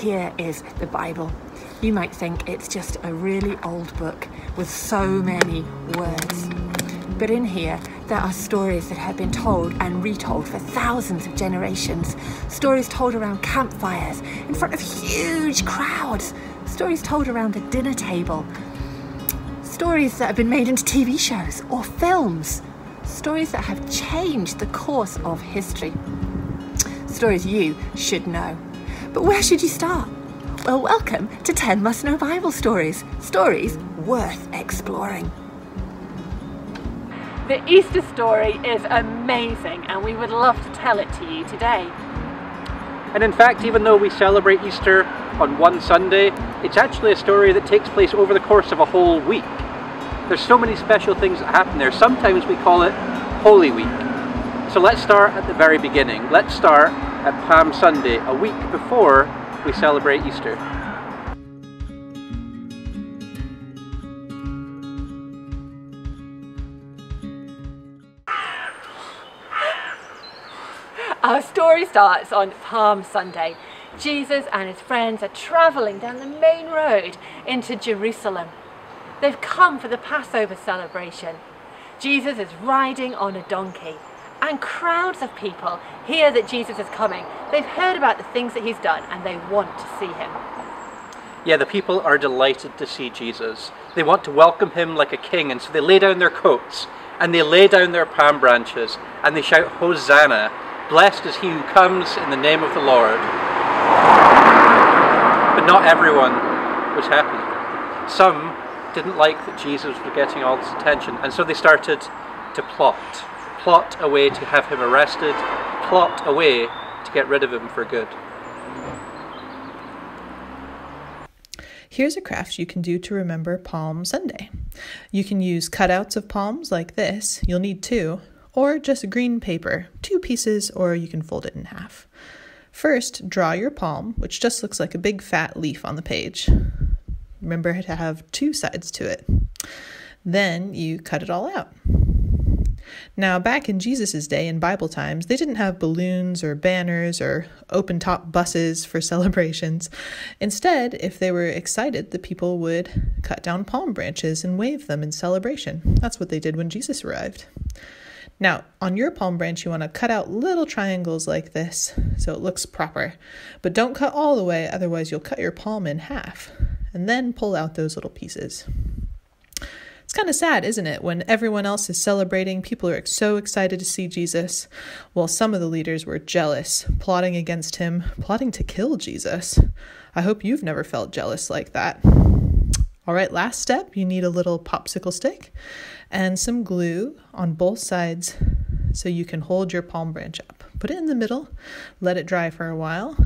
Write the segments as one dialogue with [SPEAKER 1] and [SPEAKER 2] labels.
[SPEAKER 1] here is the Bible. You might think it's just a really old book with so many words. But in here, there are stories that have been told and retold for thousands of generations. Stories told around campfires, in front of huge crowds. Stories told around a dinner table. Stories that have been made into TV shows or films. Stories that have changed the course of history. Stories you should know. But where should you start? Well, welcome to 10 Must Know Bible Stories. Stories worth exploring.
[SPEAKER 2] The Easter story is amazing and we would love to tell it to you today.
[SPEAKER 3] And in fact, even though we celebrate Easter on one Sunday, it's actually a story that takes place over the course of a whole week. There's so many special things that happen there. Sometimes we call it Holy Week. So let's start at the very beginning. Let's start at Palm Sunday, a week before we celebrate Easter.
[SPEAKER 2] Our story starts on Palm Sunday. Jesus and his friends are travelling down the main road into Jerusalem. They've come for the Passover celebration. Jesus is riding on a donkey and crowds of people hear that Jesus is coming. They've heard about the things that he's done and they want to see him.
[SPEAKER 3] Yeah, the people are delighted to see Jesus. They want to welcome him like a king, and so they lay down their coats and they lay down their palm branches and they shout, Hosanna! Blessed is he who comes in the name of the Lord. But not everyone was happy. Some didn't like that Jesus was getting all this attention, and so they started to plot. Plot a way to have him arrested, plot a way to get rid of him for good.
[SPEAKER 4] Here's a craft you can do to remember Palm Sunday. You can use cutouts of palms like this, you'll need two, or just green paper, two pieces, or you can fold it in half. First, draw your palm, which just looks like a big fat leaf on the page. Remember to have two sides to it. Then you cut it all out. Now, back in Jesus' day, in Bible times, they didn't have balloons or banners or open top buses for celebrations. Instead, if they were excited, the people would cut down palm branches and wave them in celebration. That's what they did when Jesus arrived. Now, on your palm branch, you want to cut out little triangles like this so it looks proper. But don't cut all the way, otherwise, you'll cut your palm in half. And then pull out those little pieces. It's kind of sad, isn't it? When everyone else is celebrating, people are so excited to see Jesus, while some of the leaders were jealous, plotting against him, plotting to kill Jesus. I hope you've never felt jealous like that. All right, last step you need a little popsicle stick and some glue on both sides so you can hold your palm branch up. Put it in the middle, let it dry for a while,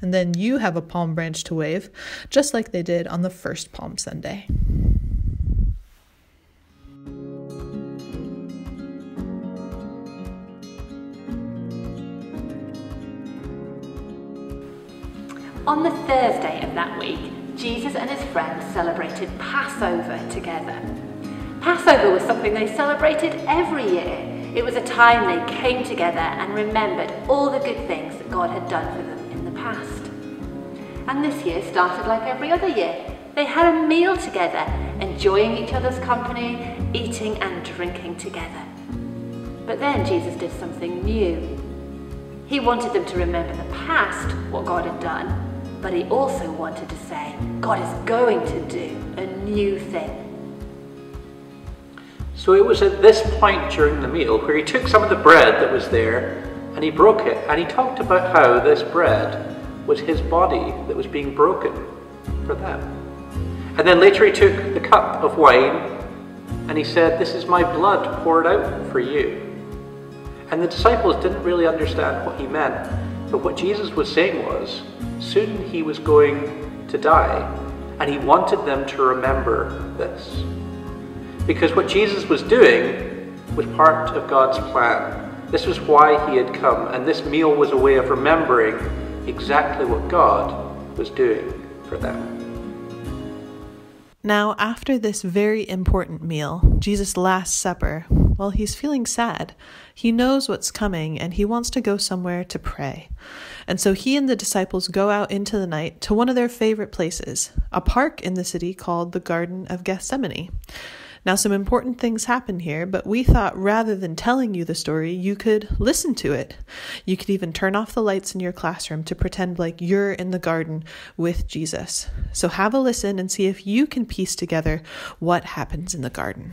[SPEAKER 4] and then you have a palm branch to wave, just like they did on the first Palm Sunday.
[SPEAKER 2] On the Thursday of that week, Jesus and his friends celebrated Passover together. Passover was something they celebrated every year. It was a time they came together and remembered all the good things that God had done for them in the past. And this year started like every other year. They had a meal together, enjoying each other's company, eating and drinking together. But then Jesus did something new. He wanted them to remember the past, what God had done, but he also wanted to say, God is going to do a new thing.
[SPEAKER 3] So it was at this point during the meal where he took some of the bread that was there and he broke it and he talked about how this bread was his body that was being broken for them. And then later he took the cup of wine and he said, This is my blood poured out for you. And the disciples didn't really understand what he meant, but what Jesus was saying was, soon he was going to die, and he wanted them to remember this. Because what Jesus was doing was part of God's plan. This was why he had come, and this meal was a way of remembering exactly what God was doing for them.
[SPEAKER 4] Now, after this very important meal, Jesus' Last Supper, Well, he's feeling sad. He knows what's coming and he wants to go somewhere to pray. And so he and the disciples go out into the night to one of their favorite places, a park in the city called the Garden of Gethsemane. Now, some important things happen here, but we thought rather than telling you the story, you could listen to it. You could even turn off the lights in your classroom to pretend like you're in the garden with Jesus. So have a listen and see if you can piece together what happens in the garden.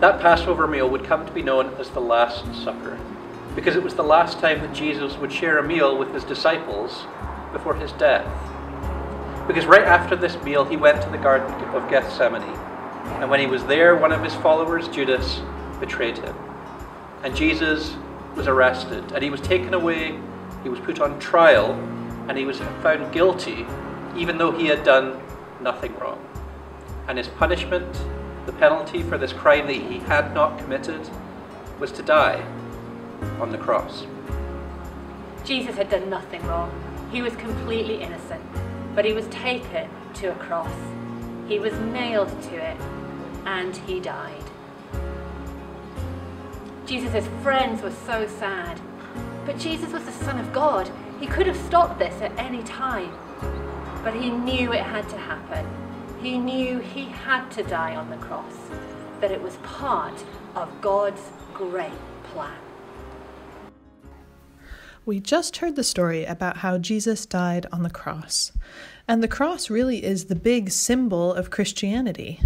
[SPEAKER 3] That Passover meal would come to be known as the Last Supper, because it was the last time that Jesus would share a meal with his disciples before his death. Because right after this meal, he went to the Garden of Gethsemane, and when he was there, one of his followers, Judas, betrayed him. And Jesus was arrested, and he was taken away, he was put on trial, and he was found guilty, even though he had done nothing wrong. And his punishment the penalty for this crime that he had not committed was to die on the cross.
[SPEAKER 2] Jesus had done nothing wrong. He was completely innocent, but he was taken to a cross. He was nailed to it, and he died. Jesus' friends were so sad, but Jesus was the Son of God. He could have stopped this at any time, but he knew it had to happen. He knew he had to die on the cross, that it was part of God's great plan.
[SPEAKER 4] We just heard the story about how Jesus died on the cross. And the cross really is the big symbol of Christianity.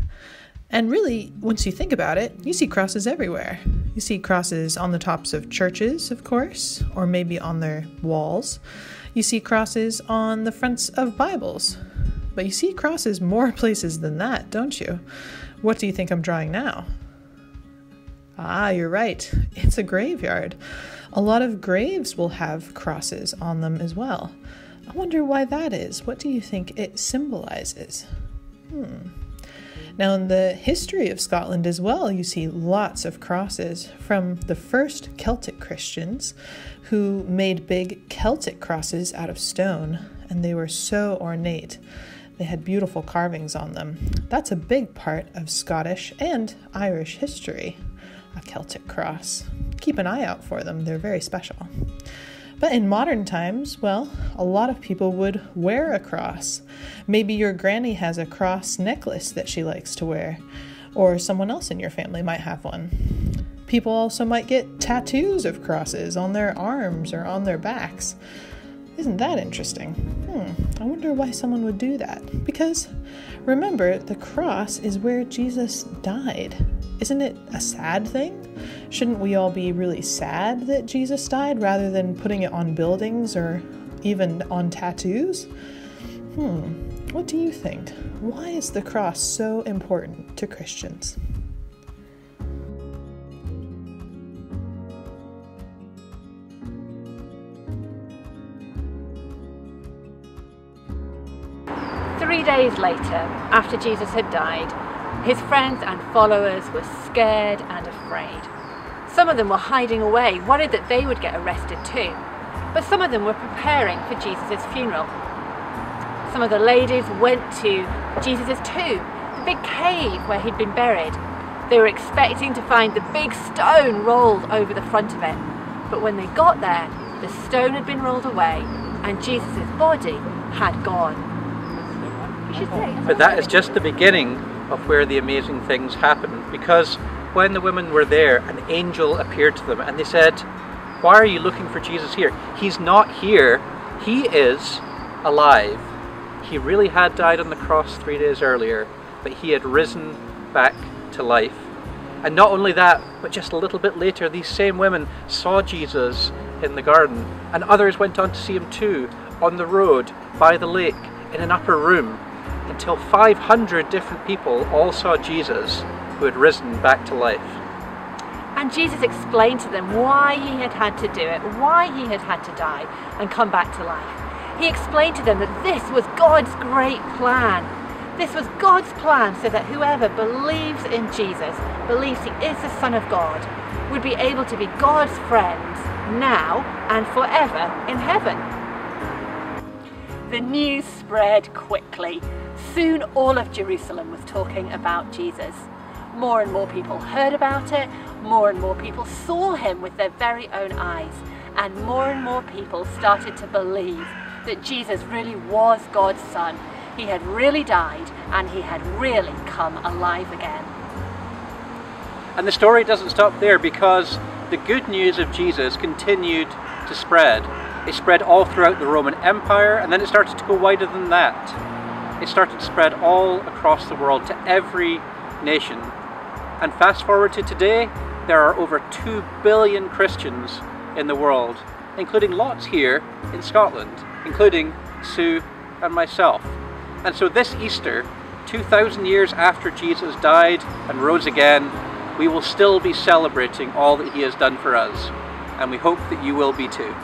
[SPEAKER 4] And really, once you think about it, you see crosses everywhere. You see crosses on the tops of churches, of course, or maybe on their walls. You see crosses on the fronts of Bibles. But you see crosses more places than that, don't you? What do you think I'm drawing now? Ah, you're right. It's a graveyard. A lot of graves will have crosses on them as well. I wonder why that is. What do you think it symbolizes? Hmm. Now, in the history of Scotland as well, you see lots of crosses from the first Celtic Christians who made big Celtic crosses out of stone, and they were so ornate. They had beautiful carvings on them. That's a big part of Scottish and Irish history a Celtic cross. Keep an eye out for them, they're very special. But in modern times, well, a lot of people would wear a cross. Maybe your granny has a cross necklace that she likes to wear, or someone else in your family might have one. People also might get tattoos of crosses on their arms or on their backs. Isn't that interesting? Hmm, I wonder why someone would do that. Because remember, the cross is where Jesus died. Isn't it a sad thing? Shouldn't we all be really sad that Jesus died rather than putting it on buildings or even on tattoos? Hmm, what do you think? Why is the cross so important to Christians?
[SPEAKER 2] Three days later, after Jesus had died, his friends and followers were scared and afraid. Some of them were hiding away, worried that they would get arrested too. But some of them were preparing for Jesus' funeral. Some of the ladies went to Jesus' tomb, the big cave where he'd been buried. They were expecting to find the big stone rolled over the front of it. But when they got there, the stone had been rolled away and Jesus' body had gone.
[SPEAKER 3] But that is just the beginning of where the amazing things happen because when the women were there, an angel appeared to them and they said, Why are you looking for Jesus here? He's not here, he is alive. He really had died on the cross three days earlier, but he had risen back to life. And not only that, but just a little bit later, these same women saw Jesus in the garden, and others went on to see him too, on the road, by the lake, in an upper room until 500 different people all saw Jesus who had risen back to life.
[SPEAKER 2] And Jesus explained to them why he had had to do it, why he had had to die and come back to life. He explained to them that this was God's great plan. This was God's plan so that whoever believes in Jesus, believes he is the Son of God, would be able to be God's friends now and forever in heaven. The news spread quickly. Soon all of Jerusalem was talking about Jesus. More and more people heard about it, more and more people saw him with their very own eyes, and more and more people started to believe that Jesus really was God's Son. He had really died and he had really come alive again.
[SPEAKER 3] And the story doesn't stop there because the good news of Jesus continued to spread. It spread all throughout the Roman Empire and then it started to go wider than that. It started to spread all across the world to every nation. And fast forward to today, there are over 2 billion Christians in the world, including lots here in Scotland, including Sue and myself. And so this Easter, 2,000 years after Jesus died and rose again, we will still be celebrating all that he has done for us. And we hope that you will be too.